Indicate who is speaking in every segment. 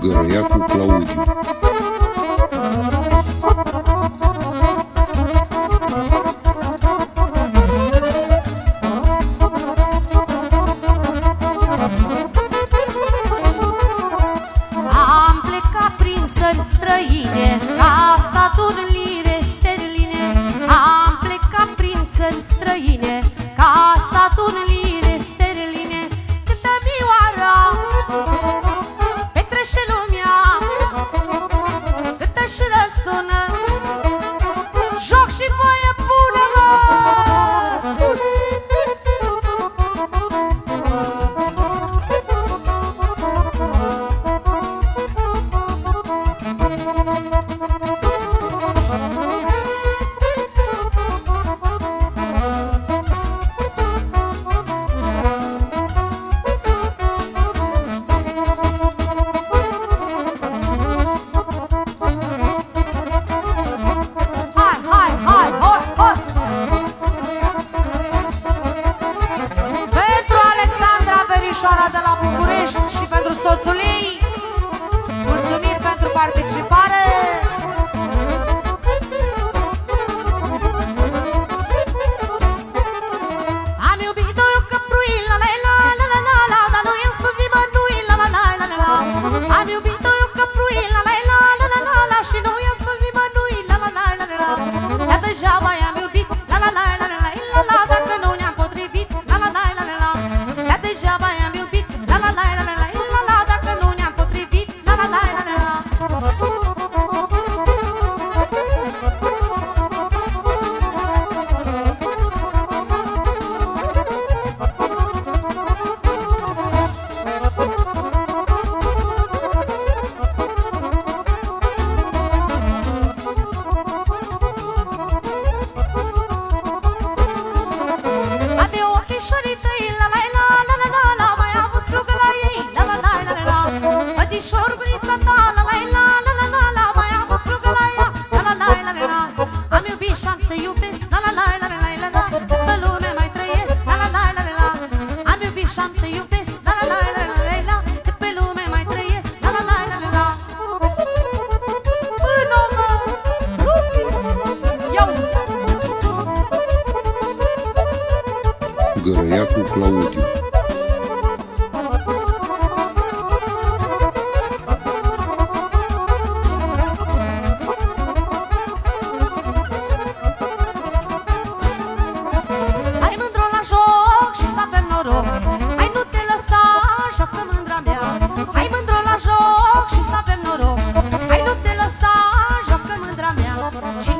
Speaker 1: Gărăiacu Claudiu
Speaker 2: Sabe o? Cheers.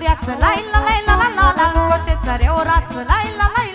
Speaker 2: măreață, lai la lai la la la la, coteță reorață, lai la lai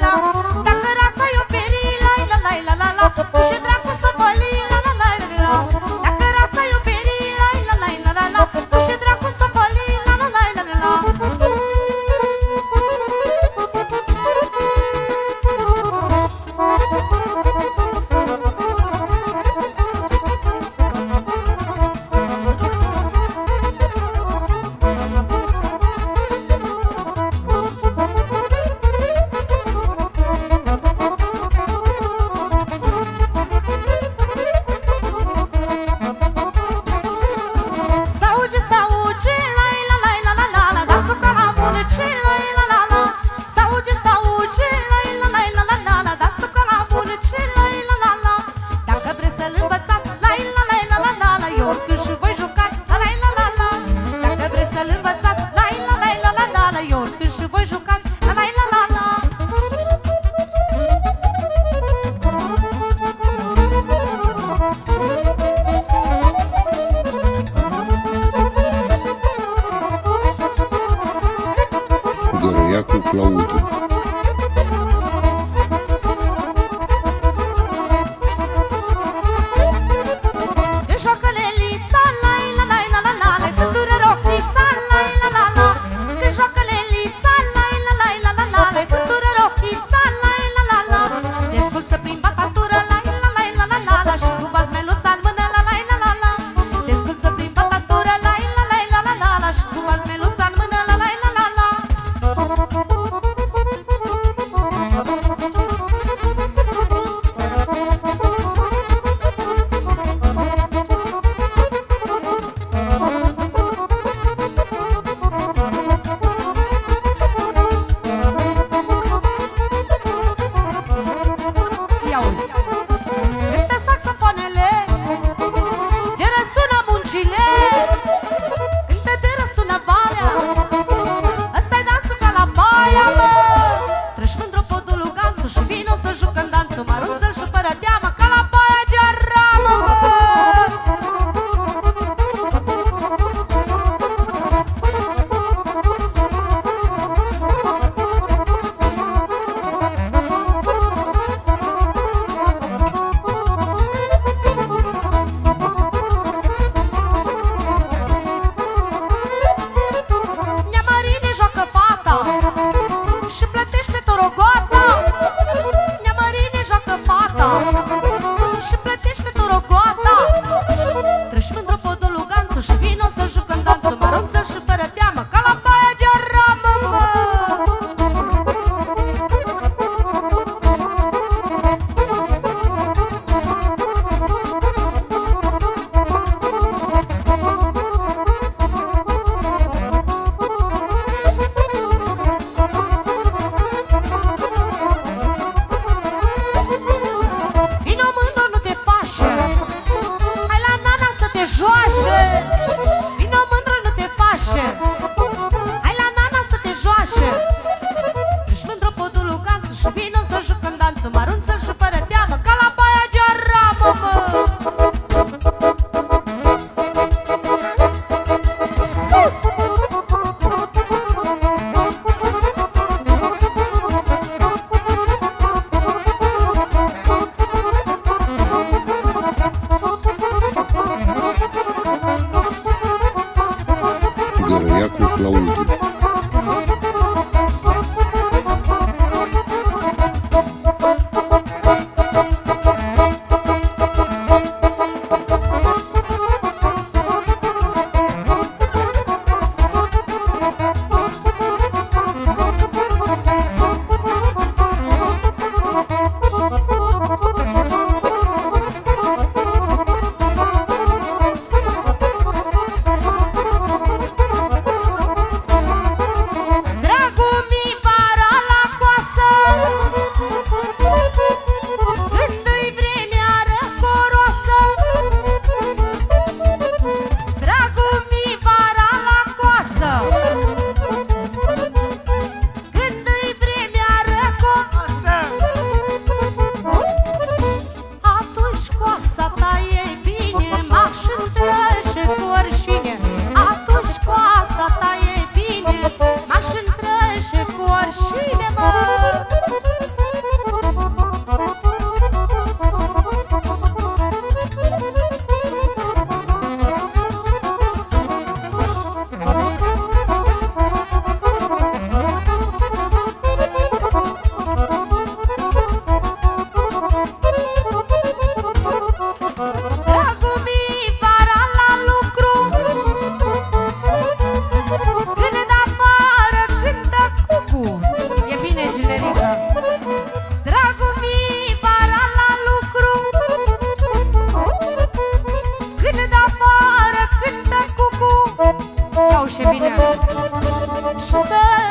Speaker 2: 十三。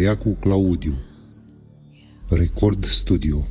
Speaker 2: Așa
Speaker 1: Gărăiacu Claudiu. Record Studio Record Studio